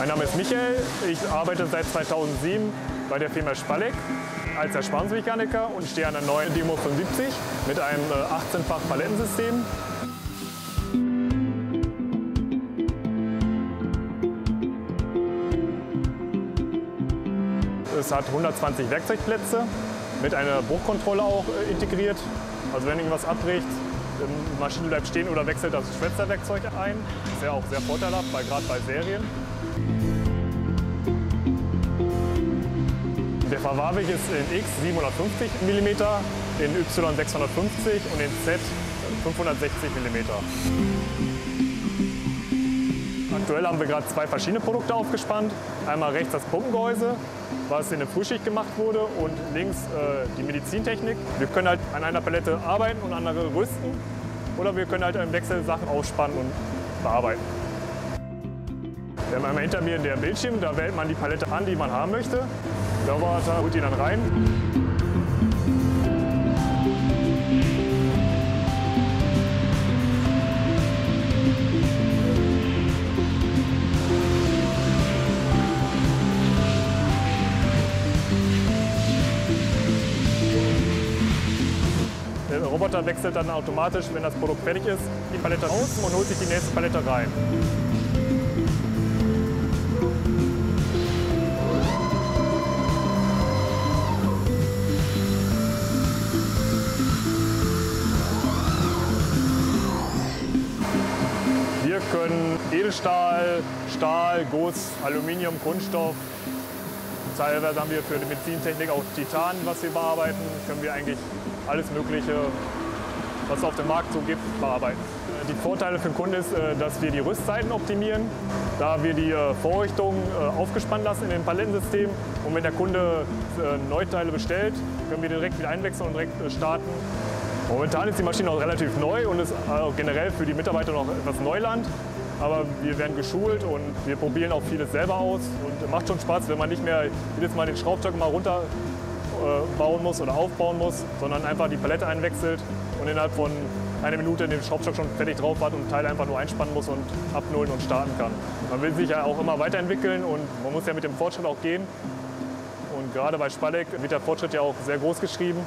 Mein Name ist Michael. Ich arbeite seit 2007 bei der Firma Spalleck als Erspannungsmechaniker und stehe an der neuen Demo 75 mit einem 18-fach Palettensystem. Es hat 120 Werkzeugplätze mit einer Bruchkontrolle auch äh, integriert. Also wenn irgendwas abbricht, die Maschine bleibt stehen oder wechselt das Schwätzerwerkzeug ein. Das ist ja auch sehr vorteilhaft, weil gerade bei Serien. Fahrwarweg ist in X 750 mm, in Y 650 und in Z 560 mm. Aktuell haben wir gerade zwei verschiedene Produkte aufgespannt. Einmal rechts das Pumpengehäuse, was in der Frühschicht gemacht wurde und links äh, die Medizintechnik. Wir können halt an einer Palette arbeiten und andere rüsten oder wir können halt im Wechsel Sachen ausspannen und bearbeiten. Wir haben einmal hinter mir der Bildschirm, da wählt man die Palette an, die man haben möchte. Der Roboter holt die dann rein. Der Roboter wechselt dann automatisch, wenn das Produkt fertig ist, die Palette aus und holt sich die nächste Palette rein. Können Edelstahl, Stahl, Guss, Aluminium, Kunststoff. Teilweise haben wir für die Medizintechnik auch Titan, was wir bearbeiten. Können wir eigentlich alles Mögliche, was es auf dem Markt so gibt, bearbeiten. Die Vorteile für den Kunden ist, äh, dass wir die Rüstzeiten optimieren, da wir die äh, Vorrichtung äh, aufgespannt lassen in dem Palettensystem. Und wenn der Kunde Neuteile bestellt, können wir direkt wieder einwechseln und direkt starten. Momentan ist die Maschine auch relativ neu und ist generell für die Mitarbeiter noch etwas Neuland. Aber wir werden geschult und wir probieren auch vieles selber aus. Und macht schon Spaß, wenn man nicht mehr jedes Mal den Schraubstock mal runter bauen muss oder aufbauen muss, sondern einfach die Palette einwechselt und innerhalb von einer Minute den Schraubstock schon fertig drauf hat und Teil einfach nur einspannen muss und abnullen und starten kann. Man will sich ja auch immer weiterentwickeln und man muss ja mit dem Fortschritt auch gehen. Und gerade bei Spalleck wird der Fortschritt ja auch sehr groß geschrieben.